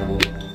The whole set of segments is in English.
Thank you.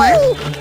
What?